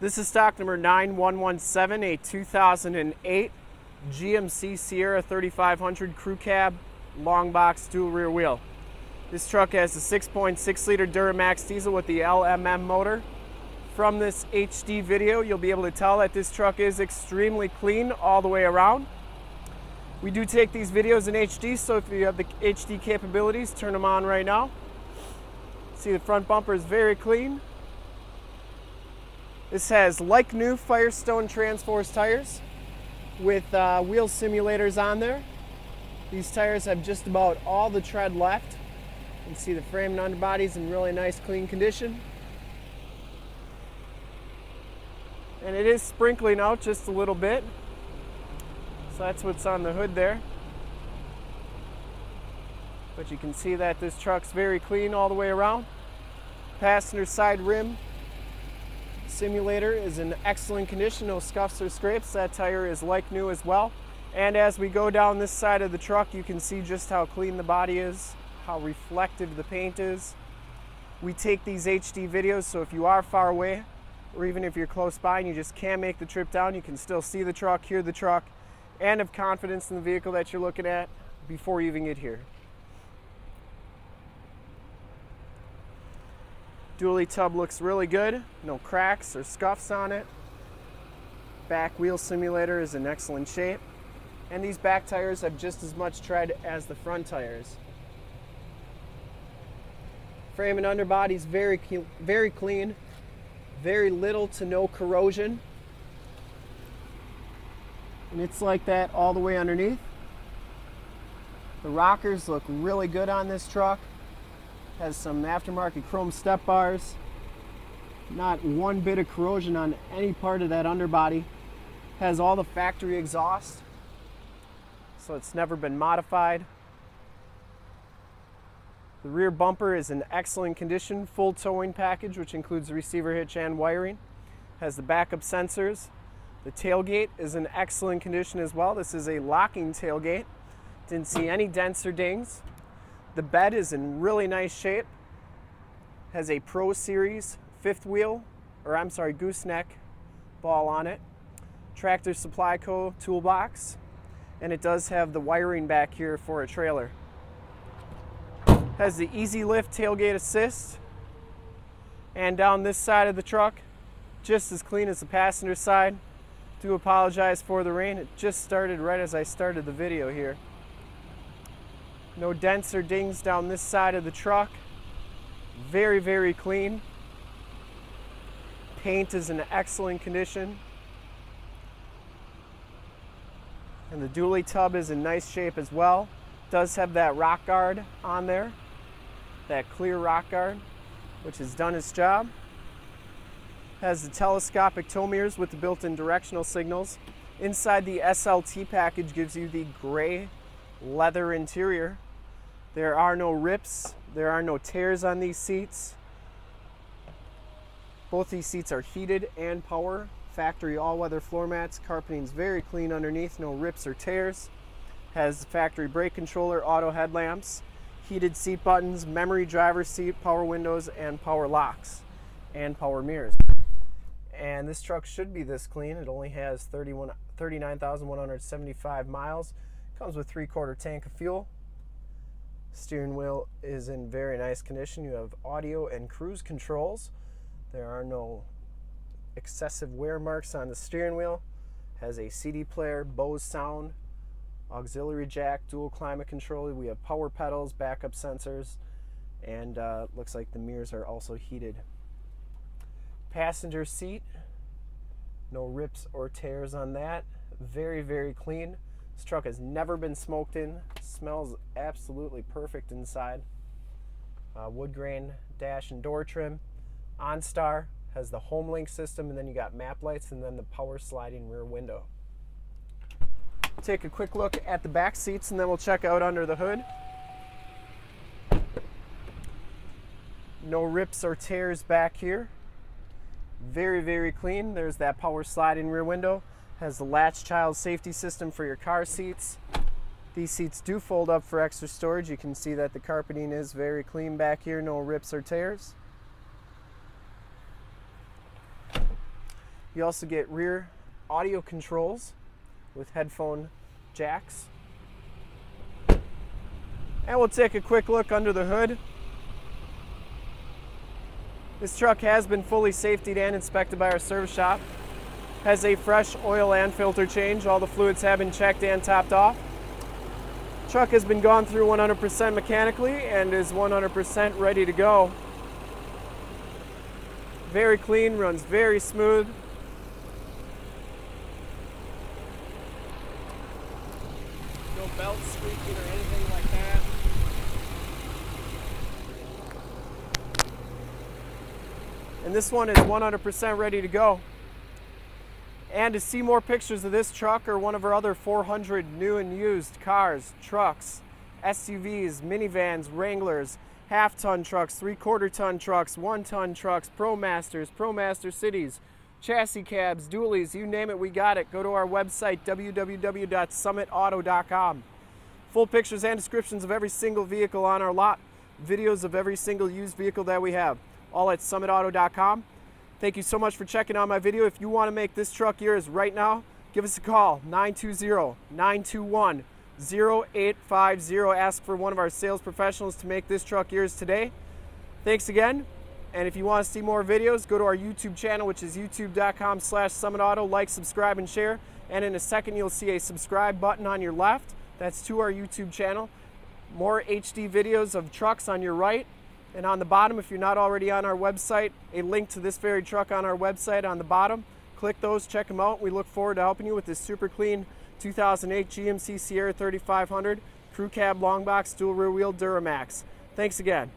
This is stock number 9117, a 2008 GMC Sierra 3500 Crew Cab long box dual rear wheel. This truck has a 6.6 liter Duramax diesel with the LMM motor. From this HD video, you'll be able to tell that this truck is extremely clean all the way around. We do take these videos in HD, so if you have the HD capabilities, turn them on right now. See the front bumper is very clean. This has like new Firestone Transforce tires with uh, wheel simulators on there. These tires have just about all the tread left. You can see the frame and underbody's in really nice clean condition. And it is sprinkling out just a little bit. So that's what's on the hood there. But you can see that this truck's very clean all the way around. Passenger side rim simulator is in excellent condition, no scuffs or scrapes. That tire is like new as well. And as we go down this side of the truck, you can see just how clean the body is, how reflective the paint is. We take these HD videos, so if you are far away, or even if you're close by and you just can't make the trip down, you can still see the truck, hear the truck, and have confidence in the vehicle that you're looking at before you even get here. Dually tub looks really good, no cracks or scuffs on it. Back wheel simulator is in excellent shape. And these back tires have just as much tread as the front tires. Frame and underbody is very, very clean, very little to no corrosion. And it's like that all the way underneath. The rockers look really good on this truck. Has some aftermarket chrome step bars. Not one bit of corrosion on any part of that underbody. Has all the factory exhaust. So it's never been modified. The rear bumper is in excellent condition, full towing package, which includes receiver hitch and wiring. Has the backup sensors. The tailgate is in excellent condition as well. This is a locking tailgate. Didn't see any dents or dings. The bed is in really nice shape. Has a Pro Series fifth wheel, or I'm sorry, gooseneck ball on it. Tractor Supply Co. toolbox. And it does have the wiring back here for a trailer. Has the easy lift tailgate assist. And down this side of the truck, just as clean as the passenger side. Do apologize for the rain. It just started right as I started the video here. No dents or dings down this side of the truck. Very, very clean. Paint is in excellent condition. And the dually tub is in nice shape as well. Does have that rock guard on there, that clear rock guard, which has done its job. Has the telescopic tow mirrors with the built-in directional signals. Inside the SLT package gives you the gray leather interior. There are no rips, there are no tears on these seats. Both these seats are heated and power. Factory all-weather floor mats. Carpeting's very clean underneath, no rips or tears. Has factory brake controller, auto headlamps, heated seat buttons, memory driver seat, power windows, and power locks, and power mirrors. And this truck should be this clean. It only has 39,175 miles. Comes with three-quarter tank of fuel. Steering wheel is in very nice condition. You have audio and cruise controls. There are no excessive wear marks on the steering wheel. Has a CD player, Bose sound, auxiliary jack, dual climate control. We have power pedals, backup sensors, and uh, looks like the mirrors are also heated. Passenger seat, no rips or tears on that. Very, very clean. This truck has never been smoked in. Smells absolutely perfect inside. Uh, wood grain dash and door trim. OnStar has the HomeLink system, and then you got map lights, and then the power sliding rear window. Take a quick look at the back seats, and then we'll check out under the hood. No rips or tears back here. Very, very clean. There's that power sliding rear window. Has the latch child safety system for your car seats. These seats do fold up for extra storage. You can see that the carpeting is very clean back here, no rips or tears. You also get rear audio controls with headphone jacks. And we'll take a quick look under the hood. This truck has been fully safetied and inspected by our service shop. Has a fresh oil and filter change. All the fluids have been checked and topped off. Truck has been gone through 100% mechanically and is 100% ready to go. Very clean, runs very smooth. No belt squeaking or anything like that. And this one is 100% ready to go. And to see more pictures of this truck or one of our other 400 new and used cars, trucks, SUVs, minivans, Wranglers, half ton trucks, three quarter ton trucks, one ton trucks, ProMasters, ProMaster Cities, chassis cabs, dualies, you name it, we got it. Go to our website, www.summitauto.com. Full pictures and descriptions of every single vehicle on our lot, videos of every single used vehicle that we have, all at summitauto.com. Thank you so much for checking out my video. If you want to make this truck yours right now, give us a call 920-921-0850. Ask for one of our sales professionals to make this truck yours today. Thanks again. And if you want to see more videos, go to our YouTube channel, which is youtube.com slash summitauto. Like, subscribe, and share. And in a second, you'll see a subscribe button on your left. That's to our YouTube channel. More HD videos of trucks on your right. And on the bottom, if you're not already on our website, a link to this very truck on our website on the bottom. Click those, check them out. We look forward to helping you with this super clean 2008 GMC Sierra 3500 Crew Cab Long Box Dual Rear Wheel Duramax. Thanks again.